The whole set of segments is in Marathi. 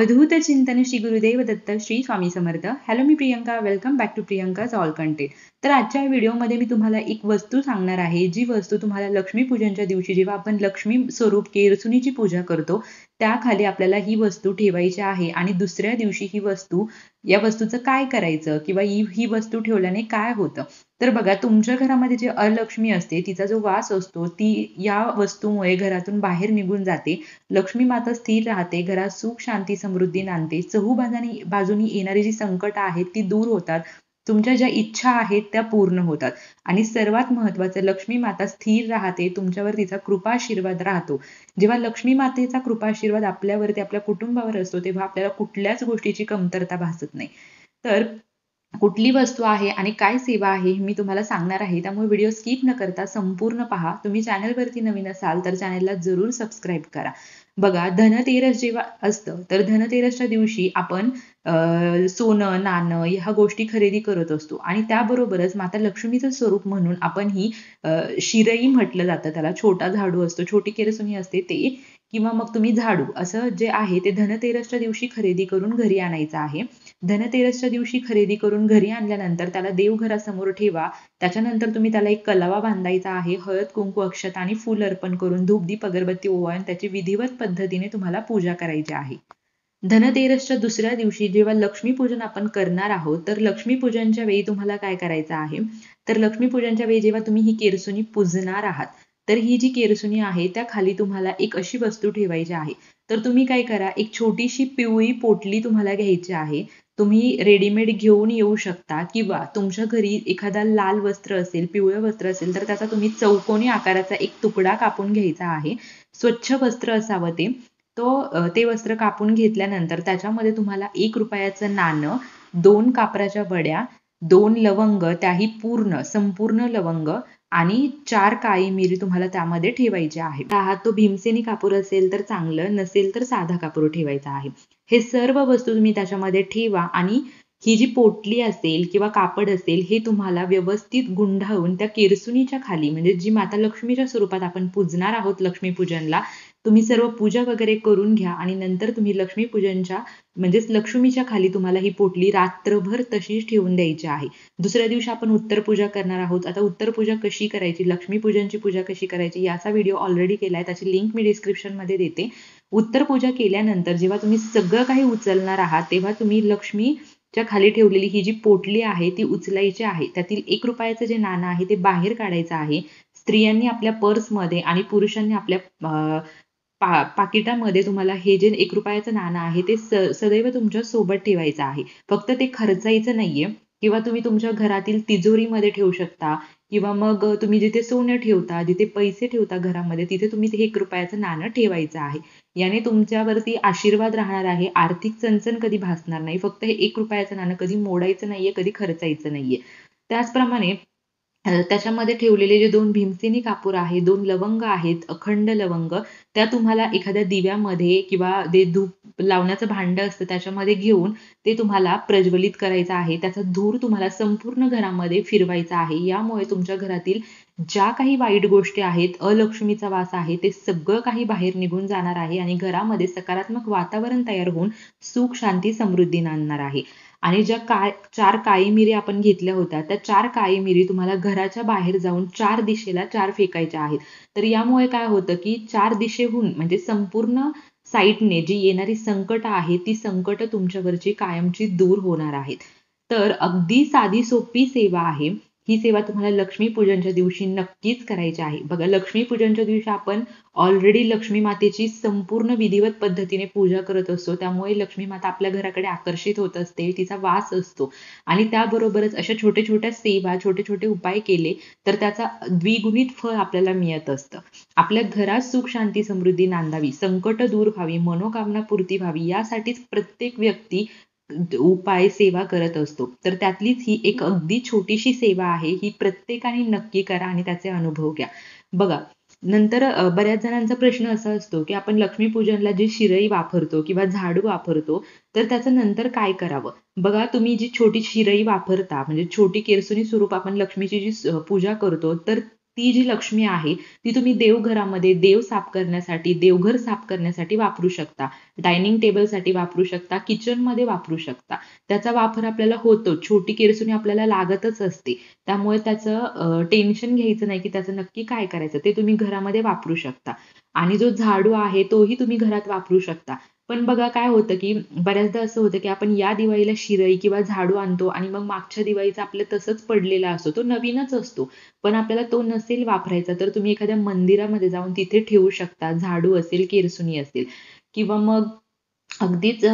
अवधूत चिंतन Shri Gurudev Datta Shri Swami Samarth. Hello me Priyanka welcome back to Priyanka's all content तर आजच्या व्हिडिओमध्ये मी तुम्हाला एक वस्तू सांगणार आहे जी वस्तू तुम्हाला लक्ष्मी पूजनच्या दिवशी जेव्हा आपण लक्ष्मी स्वरूप केरसुनीची पूजा करतो त्याखाली आपल्याला ही वस्तू ठेवायची आहे आणि दुसऱ्या दिवशी ही वस्तू या वस्तूचं काय करायचं किंवा ही ही वस्तू ठेवल्याने काय होतं? तर बघा तुमच्या घरामध्ये जे अलक्ष्मी असते तिचा जो वास असतो ती या वस्तूमुळे घरातून बाहेर निघून जाते. लक्ष्मी माता स्थिर राहते घरात सुख शांती समृद्धी नांदते. चहूबाजानी बाजूनी येणारी जी संकट आहेत ती दूर होतात. तुमच्या ज्या इच्छा आहेत त्या पूर्ण होतात. आणि सर्वात महत्वाचं लक्ष्मी माता स्थिर राहते तुमच्यावर तिचा कृपाशीर्वाद राहतो. जेव्हा लक्ष्मी मातेचा कृपाशीर्वाद आपल्यावरती आपल्या कुटुंबावर असतो तेव्हा आपल्याला कुठल्याच गोष्टीची कमतरता भासत नाही. तर कुठली वस्तू आहे आणि काय सेवा आहे मी तुम्हाला सांगणार आहे. त्यामुळे व्हिडिओ स्किप न करता संपूर्ण पहा. तुम्ही चॅनलवरती नवीन असाल तर चॅनलला जरूर सबस्क्राईब करा. बघा धनतेरस जेव्हा असतं तर धनतेरसच्या दिवशी आपण सोनं नाणं ह्या गोष्टी खरेदी करत असतो. आणि त्याबरोबरच माता लक्ष्मीचं स्वरूप म्हणून आपण ही शिरई म्हटलं जातं. त्याला छोटा झाडू असतो. छोटी केरसुनी असते ते. किंवा मग तुम्ही झाडू. असं जे आहे ते धनतेरसच्या दिवशी खरेदी करून घरी आणायचं आहे. धनतेरसच्या दिवशी खरेदी करून घरी आणल्यानंतर त्याला देवघरासमोर ठेवा. त्याच्यानंतर तुम्ही त्याला एक कलावा बांधायचा आहे. हळद कुंकू अक्षत आणि फुल अर्पण करून धूपदीप अगरबत्ती ओवाळून त्याची विधिवत पद्धतीने तुम्हाला पूजा करायची आहे. धनतेरसच्या दुसऱ्या दिवशी जेव्हा लक्ष्मीपूजन आपण करणार आहोत तर लक्ष्मीपूजनच्या वेळी तुम्हाला काय करायचं आहे? तर लक्ष्मीपूजनच्या वेळी जेव्हा तुम्ही ही केरसुनी पूजणार आहात तर ही जी केरसुनी आहे त्या खाली तुम्हाला एक अशी वस्तू ठेवायची आहे. तर तुम्ही काय करा एक छोटीशी पिवळी पोटली तुम्हाला घ्यायची आहे. तुम्ही रेडीमेड घेऊन येऊ शकता किंवा तुमच्या घरी एखादा लाल वस्त्र असेल पिवळं वस्त्र असेल तर त्याचा तुम्ही चौकोनी आकाराचा एक तुकडा कापून घ्यायचा आहे. स्वच्छ वस्त्र असावं ते. तो ते वस्त्र कापून घेतल्यानंतर त्याच्यामध्ये तुम्हाला एक रुपयाचं नाणं दोन कापराच्या वड्या दोन लवंग त्याही पूर्ण संपूर्ण लवंग आणि चार काळी मिरी तुम्हाला त्यामध्ये ठेवायची आहे. हा तो भीमसेनी कापूर असेल तर चांगलं नसेल तर साधा कापूर ठेवायचा आहे. हे सर्व वस्तू तुम्ही त्याच्यामध्ये ठेवा आणि ही जी पोटली असेल किंवा कापड असेल हे तुम्हाला व्यवस्थित गुंढाळून त्या केरसुनीच्या खाली म्हणजे जी माता लक्ष्मीच्या स्वरूपात आपण पूजणार आहोत लक्ष्मीपूजनला तुम्ही सर्व पूजा वगैरे करून घ्या आणि नंतर तुम्ही लक्ष्मीपूजनच्या म्हणजेच लक्ष्मीच्या खाली तुम्हाला ही पोटली रात्रभर तशीच ठेवून द्यायची आहे. दुसऱ्या दिवशी आपण उत्तर पूजा करणार आहोत. आता उत्तर पूजा कशी करायची लक्ष्मीपूजनची पूजा कशी करायची याचा व्हिडिओ ऑलरेडी केलाय. त्याची लिंक मी डिस्क्रिप्शनमध्ये देते. उत्तर पूजा केल्यानंतर जेव्हा तुम्ही सगळं काही उचलणार आहात तेव्हा तुम्ही लक्ष्मी च्या खाली ठेवलेली ही जी पोटली आहे ती उचलायची आहे. त्यातील एक रुपयाचं जे नाणं आहे ते बाहेर काढायचं आहे. स्त्रियांनी आपल्या पर्समध्ये आणि पुरुषांनी आपल्या पा पाकिटामध्ये तुम्हाला हे जे एक रुपयाचं नाणं आहे ते स सदैव तुमच्यासोबत ठेवायचं आहे. फक्त ते खर्चायचं नाहीये. किंवा तुम्ही तुमच्या घरातील तिजोरीमध्ये ठेवू शकता. किंवा मग तुम्ही जिथे सोनं ठेवता जिथे पैसे ठेवता घरामध्ये तिथे तुम्ही ते एक रुपयाचं नाणं ठेवायचं आहे. याने तुमच्यावरती आशीर्वाद राहणार आहे. आर्थिक चणचण कधी भासणार नाही. फक्त हे एक रुपयाचं नाणं कधी मोडायचं नाहीये कधी खर्चायचं नाहीये. त्याचप्रमाणे त्याच्यामध्ये ठेवलेले जे दोन भीमसेनी कापूर आहे दोन लवंग आहेत अखंड लवंग त्या तुम्हाला एखाद्या दिव्यामध्ये किंवा ते धूप लावण्याचं भांड असतं त्याच्यामध्ये घेऊन ते तुम्हाला प्रज्वलित करायचं आहे. त्याचा धूर तुम्हाला संपूर्ण घरामध्ये फिरवायचा आहे. यामुळे तुमच्या घरातील ज्या काही वाईट गोष्टी आहेत अलक्ष्मीचा वास आहे ते सगळं काही बाहेर निघून जाणार आहे आणि घरामध्ये सकारात्मक वातावरण तयार होऊन सुख शांती समृद्धी नांदणार आहे. आणि ज्या काय चार काळी मिरी आपण घेतल्या होत्या त्या चार काळी मिरी तुम्हाला घराच्या बाहेर जाऊन चार दिशेला चार फेकायच्या आहेत. तर यामुळे काय होतं की चार दिशेहून म्हणजे संपूर्ण साईटने जी येणारी संकट आहे ती संकट तुमच्यावरची कायमची दूर होणार आहेत. तर अगदी साधी सोपी सेवा आहे. ही सेवा तुम्हाला लक्ष्मी पूजनच्या दिवशी नक्कीच करायची आहे. बघा लक्ष्मी पूजनच्या दिवशी आपण ऑलरेडी लक्ष्मी मातेची संपूर्ण विधिवत पद्धतीने पूजा करत असतो. त्यामुळे लक्ष्मी माता आपल्या घराकडे आकर्षित होत असते तिचा वास असतो. आणि त्याबरोबरच अशा छोट्या छोट्या सेवा छोटे छोटे उपाय केले तर त्याचा द्विगुणित फळ आपल्याला मिळत असतं. आपल्या घरात सुख शांती समृद्धी नांदावी संकट दूर व्हावी मनोकामना पूर्ती व्हावी यासाठीच प्रत्येक व्यक्ती उपाय सेवा करत असतो. तर त्यातलीच ही एक अगदी छोटीशी सेवा आहे. ही प्रत्येकाने नक्की करा आणि त्याचे अनुभव घ्या. बघा नंतर बऱ्याच जणांचा प्रश्न असा असतो की आपण लक्ष्मीपूजनला जी शिरई वापरतो किंवा झाडू वापरतो तर त्याचं नंतर काय करावं? बघा तुम्ही जी छोटी शिरई वापरता म्हणजे छोटी केरसुनी स्वरूप आपण लक्ष्मीची जी पूजा करतो तर ती जी लक्ष्मी आहे ती तुम्ही देवघरामध्ये देव साफ करण्यासाठी देवघर साफ करण्यासाठी वापरू शकता. डायनिंग टेबलसाठी वापरू शकता किचनमध्ये वापरू शकता. त्याचा वापर आपल्याला होतो छोटी किरसुनी आपल्याला लागतच असते. त्यामुळे त्याचं टेन्शन घ्यायचं नाही की त्याचं नक्की काय करायचं ते तुम्ही घरामध्ये वापरू शकता. आणि जो झाडू आहे तोही तुम्ही घरात वापरू शकता. पण बघा काय होतं की बऱ्याचदा असं होतं की आपण या दिवाळीला शिरई किंवा झाडू आणतो आणि मग मागच्या दिवाळीचा आपलं तसंच पडलेला असतो तो नवीनच असतो. पण आपल्याला तो नसेल वापरायचा तर तुम्ही एखाद्या मंदिरामध्ये जाऊन तिथे ठेवू शकता. झाडू असेल केरसुनी असेल किंवा मग अगदीच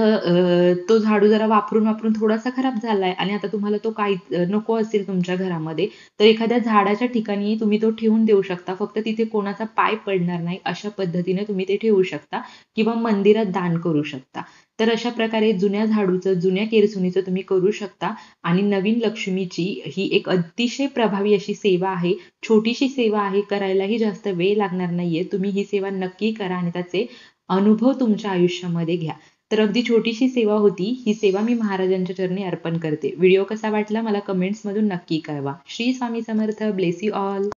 तो झाडू जरा वापरून वापरून थोडासा खराब झालाय आणि आता तुम्हाला तो काही नको असेल तुमच्या घरामध्ये तर एखाद्या झाडाच्या ठिकाणी तुम्ही तो ठेवून देऊ शकता. फक्त तिथे कोणाचा पाय पडणार नाही अशा पद्धतीने तुम्ही ते ठेवू शकता किंवा मंदिरात दान करू शकता. तर अशा प्रकारे जुन्या झाडूचं जुन्या केरसुनीचं तुम्ही करू शकता आणि नवीन लक्ष्मीची ही एक अतिशय प्रभावी अशी सेवा आहे. छोटीशी सेवा आहे करायलाही जास्त वेळ लागणार नाहीये. तुम्ही ही सेवा नक्की करा आणि त्याचे अनुभव तुमच्या आयुष्यामध्ये घ्या. तर अगदी छोटीशी सेवा होती. ही सेवा मी महाराजांच्या चरणी अर्पण करते. व्हिडिओ कसा वाटला मला कमेंट्स मधून नक्की कळवा. Shri Swami Samarth. Bless you all